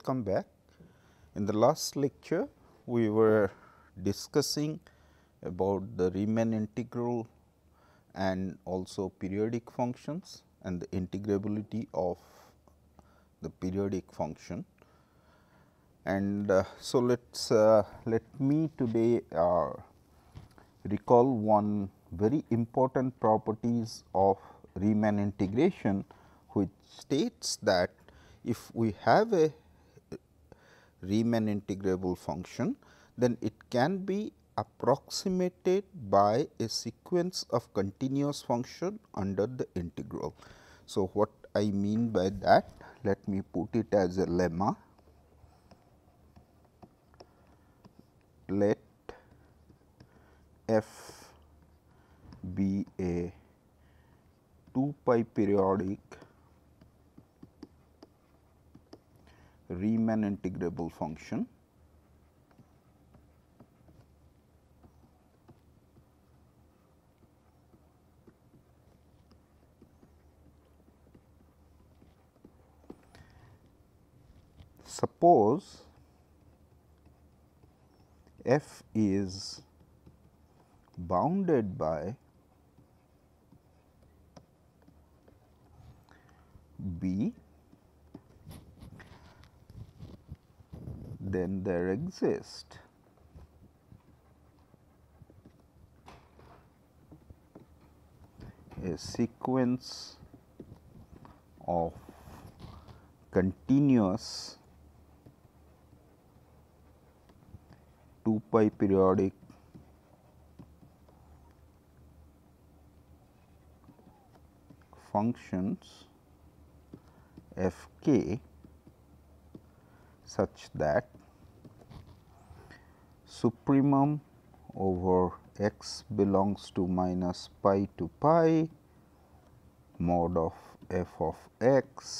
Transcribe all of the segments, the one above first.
welcome back. In the last lecture, we were discussing about the Riemann integral and also periodic functions and the integrability of the periodic function. And uh, so, let us uh, let me today uh, recall one very important properties of Riemann integration, which states that if we have a Riemann integrable function, then it can be approximated by a sequence of continuous function under the integral. So, what I mean by that? Let me put it as a lemma. Let f be a 2 pi periodic Riemann integrable function. Suppose f is bounded by b then there exist. A sequence of continuous 2 pi periodic functions f k such that supremum over x belongs to minus pi to pi mod of f of x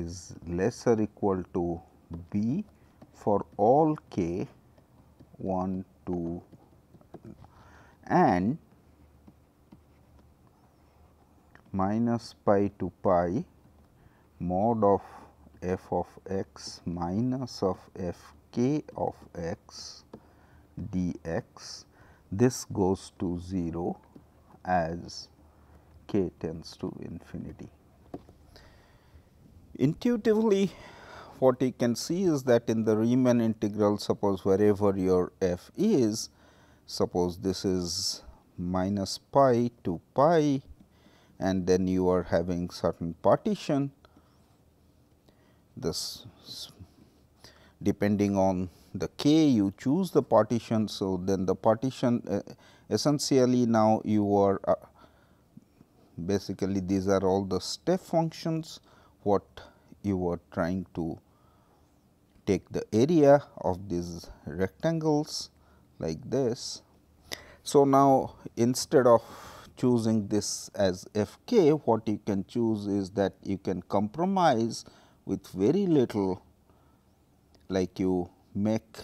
is lesser equal to b for all k 1 2 and minus pi to pi mod of f of x minus of f k of x dx. This goes to 0 as k tends to infinity. Intuitively what you can see is that in the Riemann integral suppose wherever your f is, suppose this is minus pi to pi and then you are having certain partition this depending on the k you choose the partition. So, then the partition uh, essentially now you are uh, basically these are all the step functions what you are trying to take the area of these rectangles like this. So, now instead of choosing this as f k what you can choose is that you can compromise with very little like you make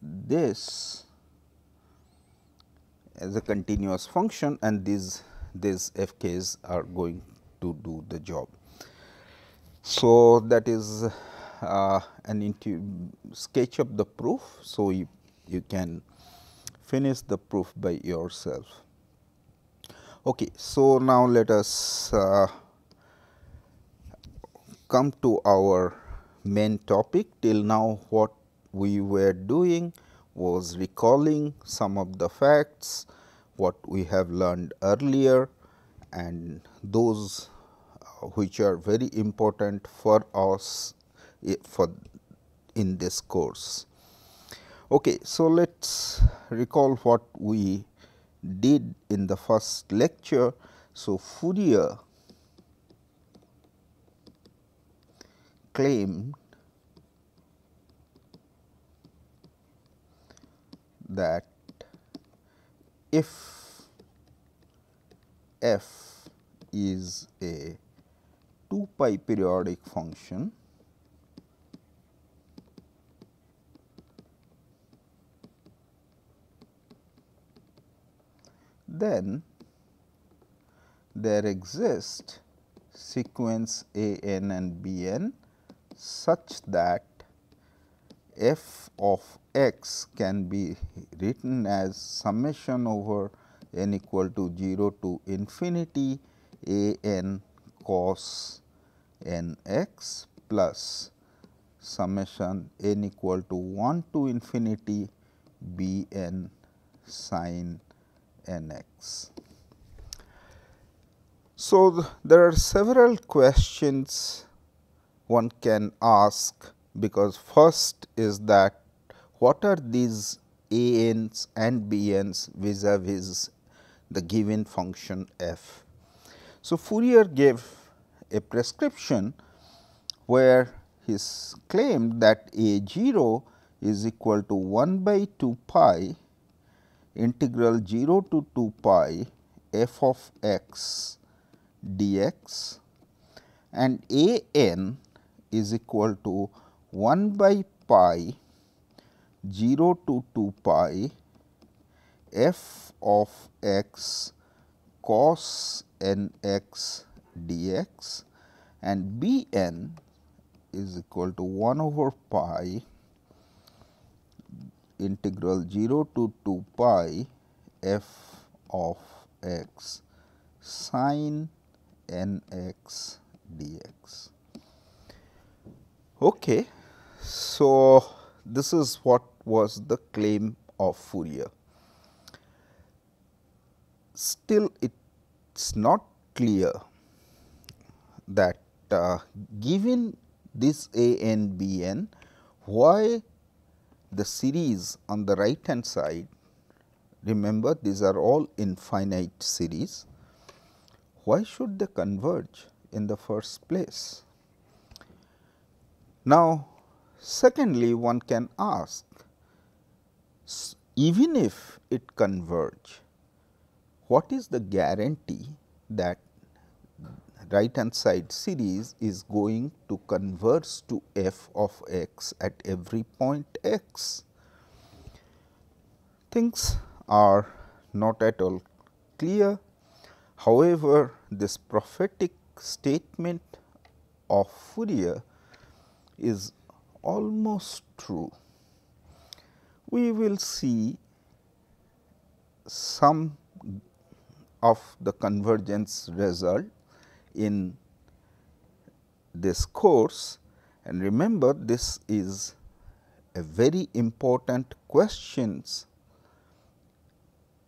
this as a continuous function and these these f k's are going to do the job. So, that is uh, an into sketch of the proof. So, you, you can finish the proof by yourself. Okay, so, now let us uh, come to our main topic till now what we were doing was recalling some of the facts what we have learned earlier and those uh, which are very important for us for in this course. Okay, so let us recall what we did in the first lecture. So, Fourier claimed that if f is a 2 pi periodic function then there exist sequence a n and b n such that f of x can be written as summation over n equal to 0 to infinity a n cos n x plus summation n equal to 1 to infinity b n sin n x. So, there are several questions one can ask because first is that what are these a n's and b n's vis-a-vis the given function f. So, Fourier gave a prescription where he claimed that a 0 is equal to 1 by 2 pi integral 0 to 2 pi f of x dx and a n is equal to 1 by pi 0 to 2 pi f of x cos n x dx and b n is equal to 1 over pi integral 0 to 2 pi f of x sin n x dx. Okay. So, this is what was the claim of Fourier. Still it is not clear that uh, given this a n b n, why the series on the right hand side remember these are all infinite series, why should they converge in the first place? Now, Secondly, one can ask even if it converge, what is the guarantee that right hand side series is going to converge to f of x at every point x. Things are not at all clear. However, this prophetic statement of Fourier is almost true. We will see some of the convergence result in this course and remember this is a very important questions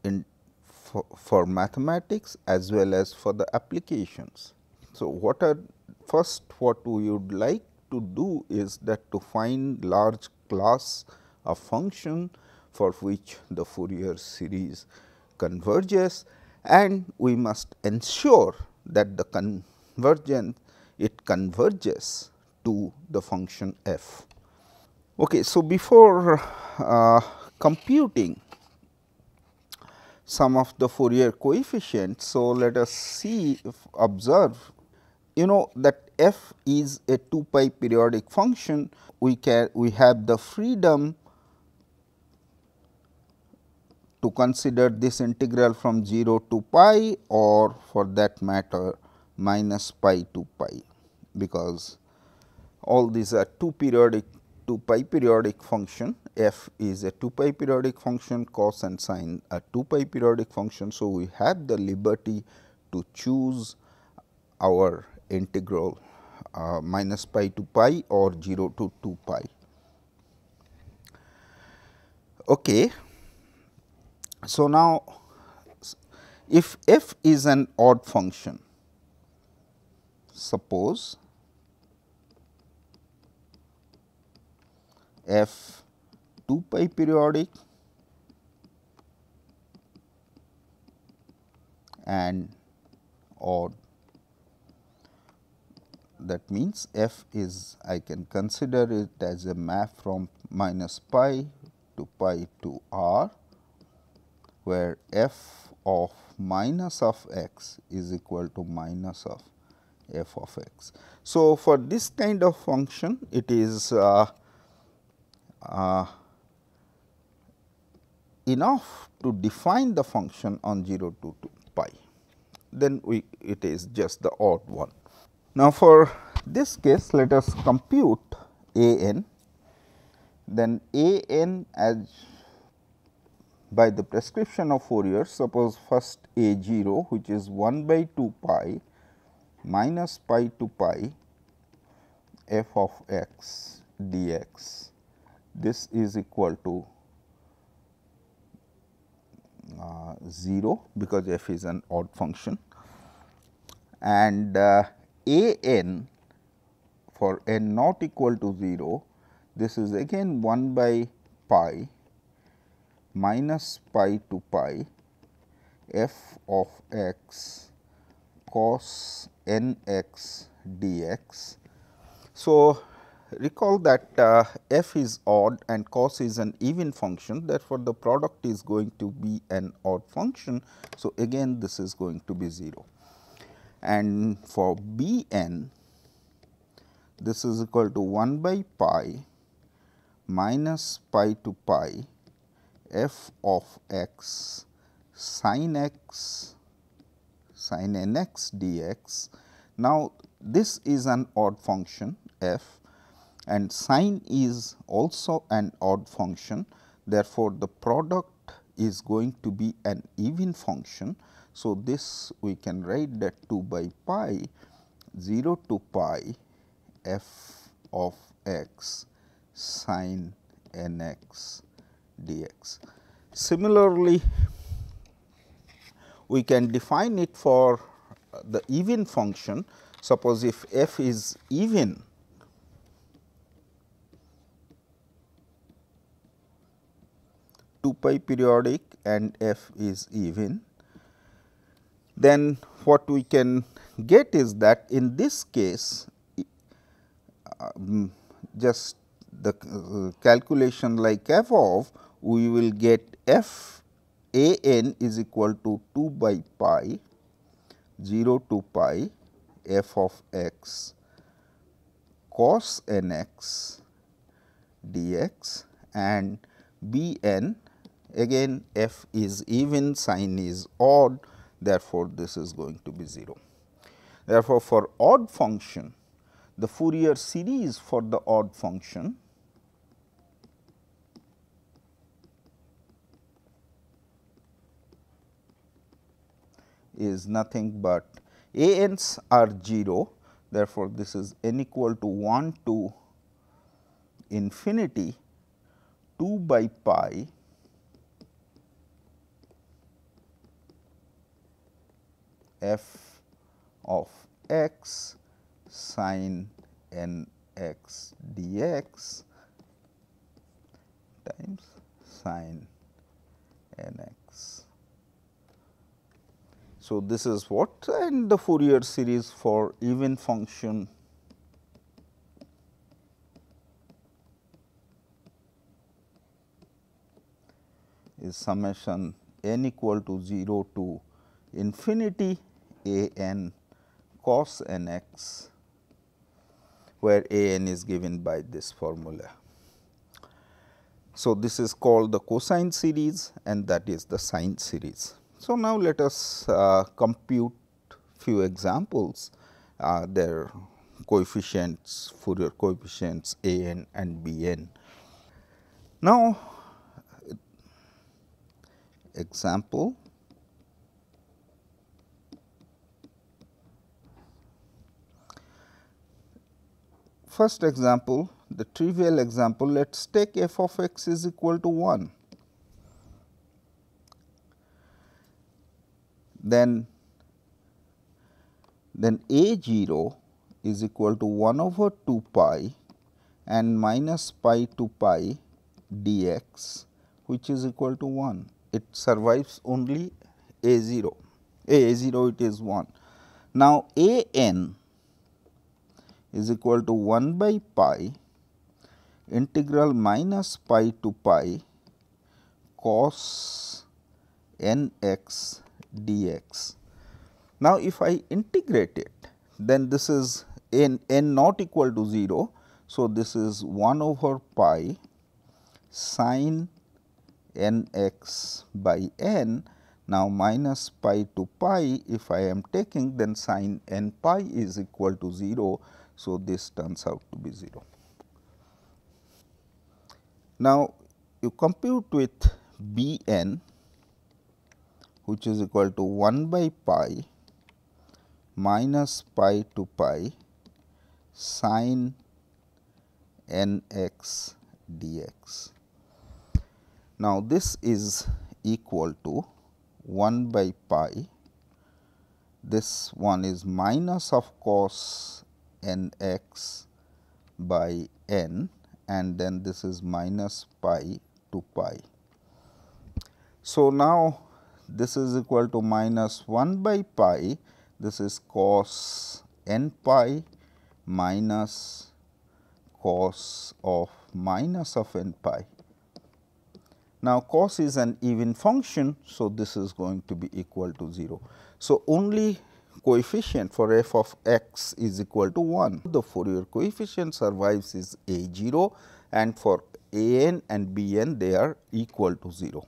in for, for, mathematics as well as for the applications. So, what are first what we would like to do is that to find large class of function for which the Fourier series converges and we must ensure that the convergence it converges to the function f. Okay, so, before uh, computing some of the Fourier coefficients. So, let us see observe you know that f is a 2 pi periodic function, we can we have the freedom to consider this integral from 0 to pi or for that matter minus pi to pi, because all these are 2 periodic 2 pi periodic function. F is a 2 pi periodic function. Cos and sin a 2 pi periodic function. So, we have the liberty to choose our integral uh, minus pi to pi or 0 to 2 pi. Okay. So, now if f is an odd function, suppose f 2 pi periodic and odd that means, f is I can consider it as a map from minus pi to pi to r, where f of minus of x is equal to minus of f of x. So, for this kind of function it is uh, uh, enough to define the function on 0 to 2 pi, then we it is just the odd one. Now, for this case let us compute a n then a n as by the prescription of Fourier suppose first a 0 which is 1 by 2 pi minus pi to pi f of x dx. This is equal to uh, 0 because f is an odd function and uh, a n for n not equal to 0 this is again 1 by pi minus pi to pi f of x cos n x dx. So, recall that uh, f is odd and cos is an even function therefore, the product is going to be an odd function. So, again this is going to be 0 and for b n this is equal to 1 by pi minus pi to pi f of x sin x sin n x dx. Now, this is an odd function f and sine is also an odd function. Therefore, the product is going to be an even function. So, this we can write that 2 by pi 0 to pi f of x sin n x dx. Similarly, we can define it for the even function. Suppose if f is even, two pi periodic and f is even, then what we can get is that in this case um, just the uh, calculation like above, we will get f a n is equal to 2 by pi 0 to pi f of x cos n x dx and b n again f is even sine is odd therefore, this is going to be 0. Therefore, for odd function the Fourier series for the odd function is nothing but a n's are 0. Therefore, this is n equal to 1 to infinity 2 by pi f of x sin n x dx times sin n x. So, this is what and the Fourier series for even function is summation n equal to 0 to infinity a n cos n x where a n is given by this formula. So, this is called the cosine series and that is the sine series. So, now let us uh, compute few examples uh, their coefficients Fourier coefficients a n and b n. Now, example first example the trivial example let us take f of x is equal to 1 then then a 0 is equal to 1 over 2 pi and minus pi to pi dx which is equal to 1. It survives only a 0, a 0 it is 1. Now, a n is equal to 1 by pi integral minus pi to pi cos n x dx. Now, if I integrate it then this is n, n not equal to 0. So, this is 1 over pi sin n x by n Now, minus pi to pi if I am taking then sin n pi is equal to 0. So, this turns out to be 0. Now, you compute with b n which is equal to 1 by pi minus pi to pi sin n x dx. Now, this is equal to 1 by pi, this one is minus of cos n x by n and then this is minus pi to pi. So, now this is equal to minus 1 by pi, this is cos n pi minus cos of minus of n pi. Now, cos is an even function. So, this is going to be equal to 0. So, only coefficient for f of x is equal to 1. The Fourier coefficient survives is a 0 and for a n and b n they are equal to 0.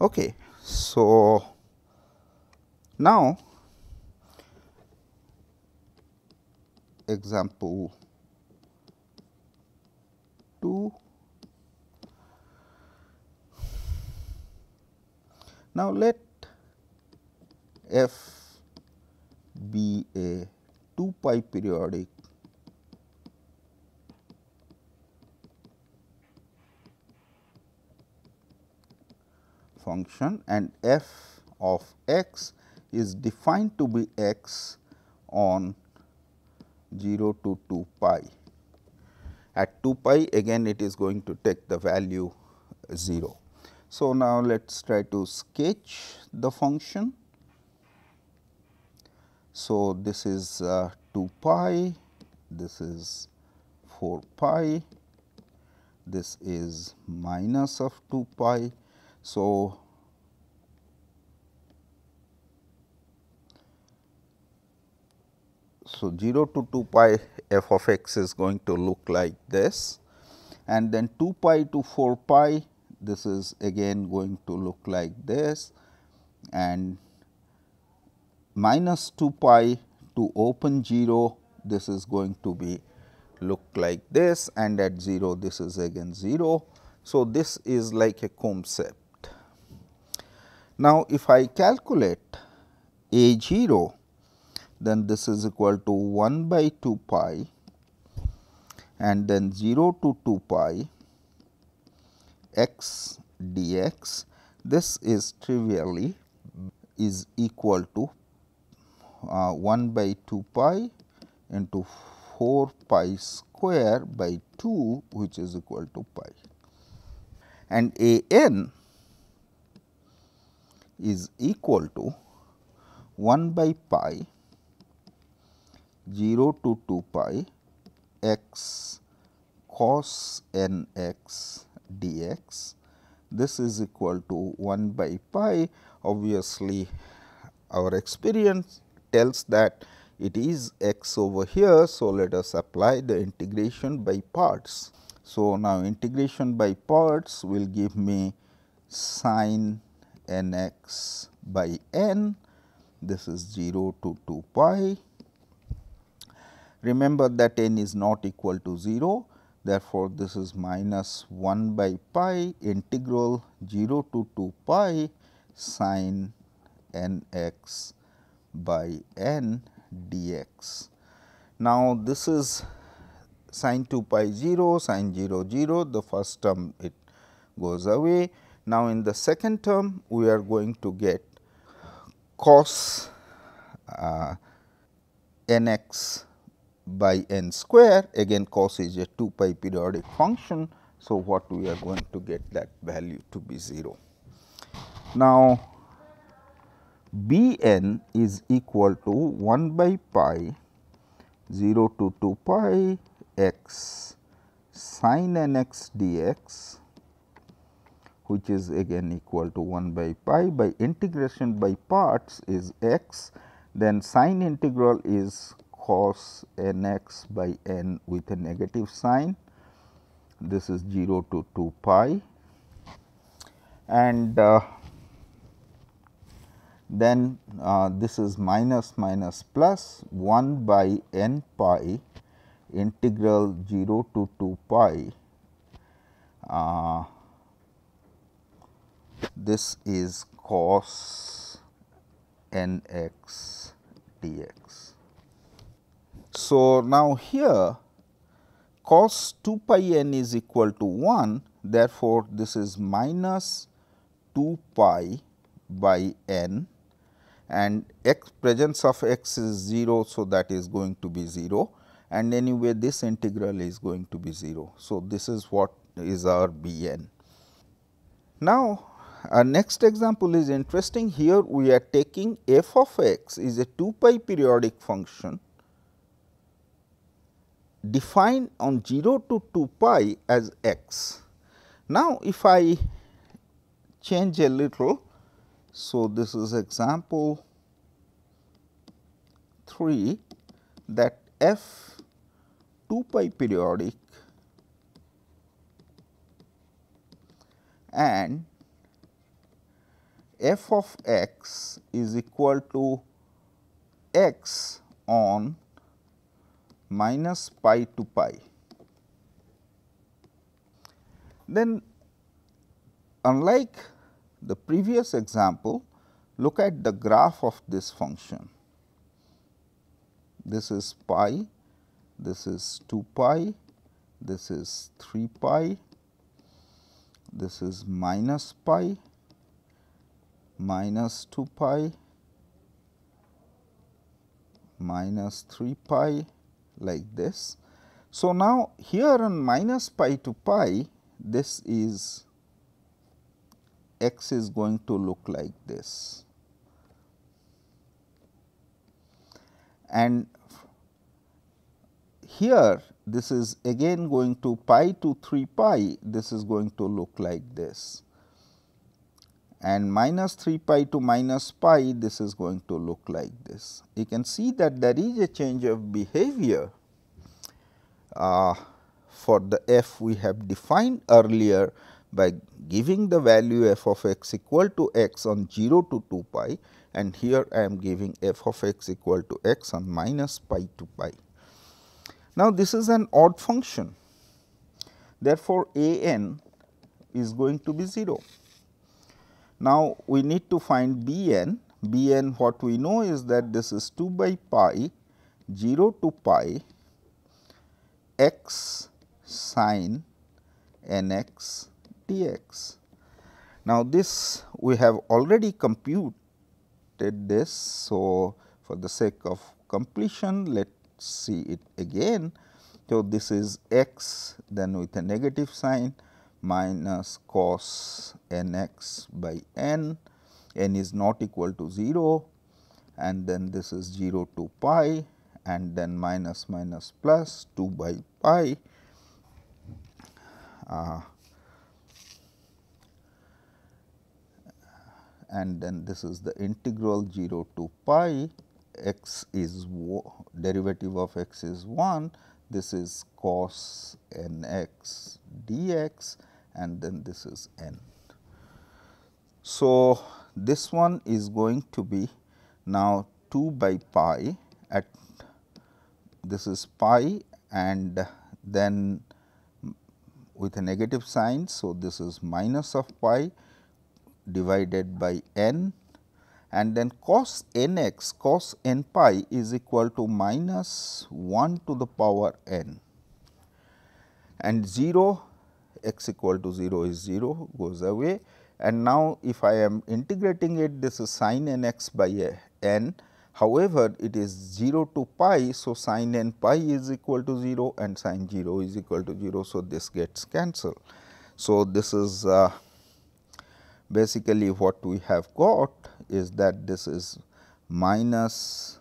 Okay. So, now example 2 Now, let f be a 2 pi periodic function and f of x is defined to be x on 0 to 2 pi. At 2 pi again it is going to take the value 0. So, now let us try to sketch the function. So, this is uh, 2 pi, this is 4 pi, this is minus of 2 pi. So, so 0 to 2 pi f of x is going to look like this and then 2 pi to 4 pi this is again going to look like this and minus 2 pi to open 0 this is going to be look like this and at 0 this is again 0. So, this is like a concept. Now, if I calculate a 0 then this is equal to 1 by 2 pi and then 0 to 2 pi x dx this is trivially is equal to uh, 1 by 2 pi into 4 pi square by 2 which is equal to pi. And a n is equal to 1 by pi 0 to 2 pi x cos n x dx. This is equal to 1 by pi obviously our experience tells that it is x over here. So, let us apply the integration by parts. So, now integration by parts will give me sin n x by n this is 0 to 2 pi. Remember that n is not equal to 0 Therefore, this is minus 1 by pi integral 0 to 2 pi sin n x by n dx. Now, this is sin 2 pi 0, sin 0 0, the first term it goes away. Now, in the second term we are going to get cos uh, n x by n square again cos is a 2 pi periodic function. So, what we are going to get that value to be 0. Now, b n is equal to 1 by pi 0 to 2 pi x sin n x dx which is again equal to 1 by pi by integration by parts is x then sine integral is cos n x by n with a negative sign. This is 0 to 2 pi. And uh, then uh, this is minus minus plus 1 by n pi integral 0 to 2 pi. Uh, this is cos n x dx. So, now here cos 2 pi n is equal to 1 therefore, this is minus 2 pi by n and x presence of x is 0. So, that is going to be 0 and anyway this integral is going to be 0. So, this is what is our b n. Now, our next example is interesting here we are taking f of x is a 2 pi periodic function defined on 0 to 2 pi as x. Now, if I change a little, so this is example 3 that f 2 pi periodic and f of x is equal to x on minus pi to pi. Then unlike the previous example, look at the graph of this function. This is pi, this is 2 pi, this is 3 pi, this is minus pi, minus 2 pi, minus 3 pi like this. So, now here on minus pi to pi this is x is going to look like this. And here this is again going to pi to 3 pi this is going to look like this and minus 3 pi to minus pi this is going to look like this. You can see that there is a change of behavior uh, for the f we have defined earlier by giving the value f of x equal to x on 0 to 2 pi and here I am giving f of x equal to x on minus pi to pi. Now, this is an odd function therefore, a n is going to be 0. Now, we need to find b n, b n what we know is that this is 2 by pi 0 to pi x sine n x dx. Now, this we have already computed this. So, for the sake of completion let us see it again. So, this is x then with a negative sign minus cos n x by n, n is not equal to 0 and then this is 0 to pi and then minus minus plus 2 by pi. Uh, and then this is the integral 0 to pi. X is derivative of x is 1 this is cos n x dx and then this is n. So, this one is going to be now 2 by pi at this is pi and then with a negative sign. So, this is minus of pi divided by n and then cos n x cos n pi is equal to minus 1 to the power n and 0 x equal to 0 is 0 goes away. And now if I am integrating it this is sin n x by n. However it is 0 to pi so sin n pi is equal to 0 and sin 0 is equal to 0 so this gets cancelled. So this is uh, basically what we have got is that this is minus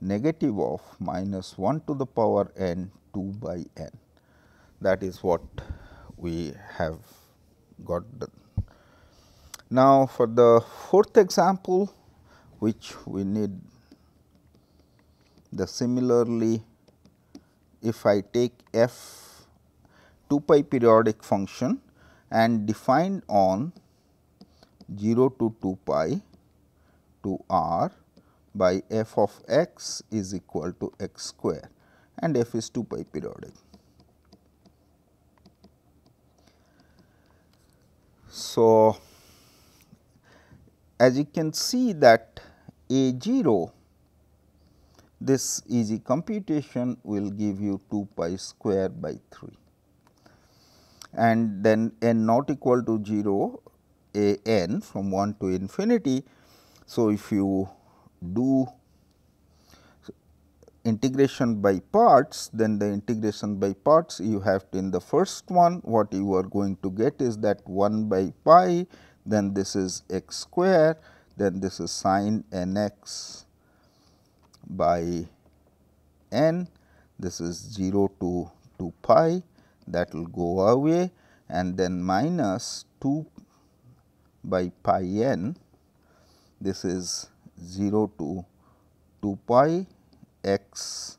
negative of minus 1 to the power n 2 by n that is what we have got done. Now, for the fourth example which we need the similarly if I take f 2 pi periodic function and defined on 0 to 2 pi to r by f of x is equal to x square and f is 2 pi periodic. So, as you can see that a 0 this easy computation will give you 2 pi square by 3 and then n not equal to 0 a n from 1 to infinity. So, if you do integration by parts then the integration by parts you have in the first one what you are going to get is that 1 by pi then this is x square then this is sine n x by n this is 0 to 2 pi that will go away and then minus 2 by pi n this is 0 to 2 pi x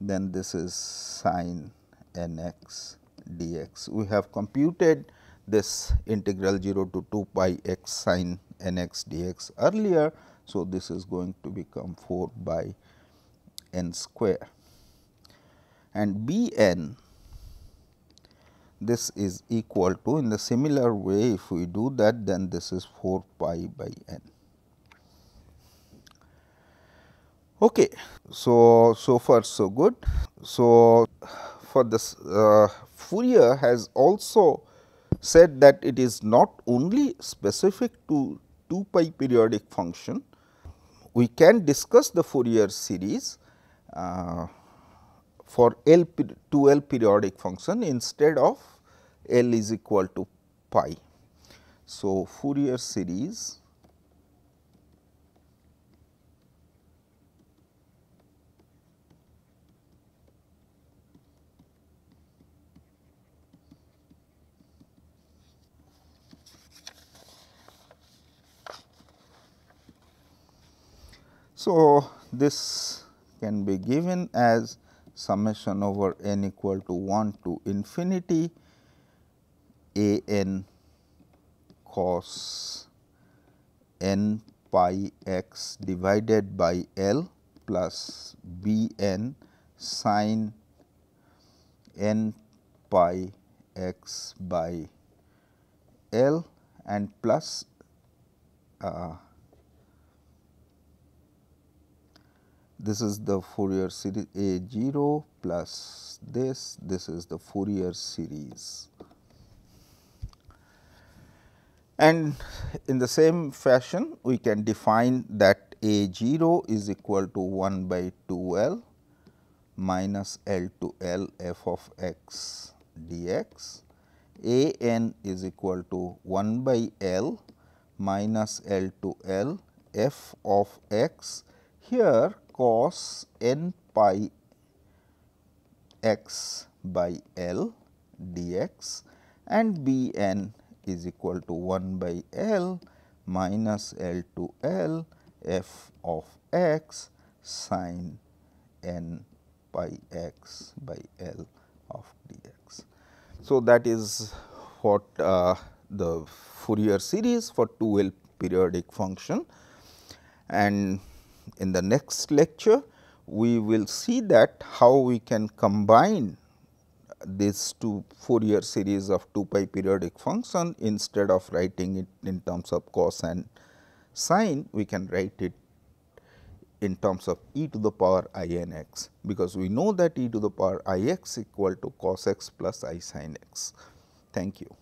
then this is sine n x dx. We have computed this integral 0 to 2 pi x sine n x dx earlier. So, this is going to become 4 by n square and b n this is equal to in the similar way if we do that then this is 4 pi by n. Okay. So, so far so good. So, for this uh, Fourier has also said that it is not only specific to 2 pi periodic function. We can discuss the Fourier series uh, for L 2 L periodic function instead of L is equal to pi. So, Fourier series So, this can be given as summation over n equal to 1 to infinity a n cos n pi x divided by L plus b n sin n pi x by L and plus uh, this is the Fourier series A 0 plus this, this is the Fourier series. And in the same fashion we can define that A 0 is equal to 1 by 2 L minus L to L f of x dx. A n is equal to 1 by L minus L to L f of x. Here cos n pi x by L dx and b n is equal to 1 by L minus L to L f of x sin n pi x by L of dx. So, that is what uh, the Fourier series for 2 L periodic function and in the next lecture, we will see that how we can combine these two Fourier series of 2 pi periodic function instead of writing it in terms of cos and sine, we can write it in terms of e to the power i n x, because we know that e to the power i x equal to cos x plus i sin x. Thank you.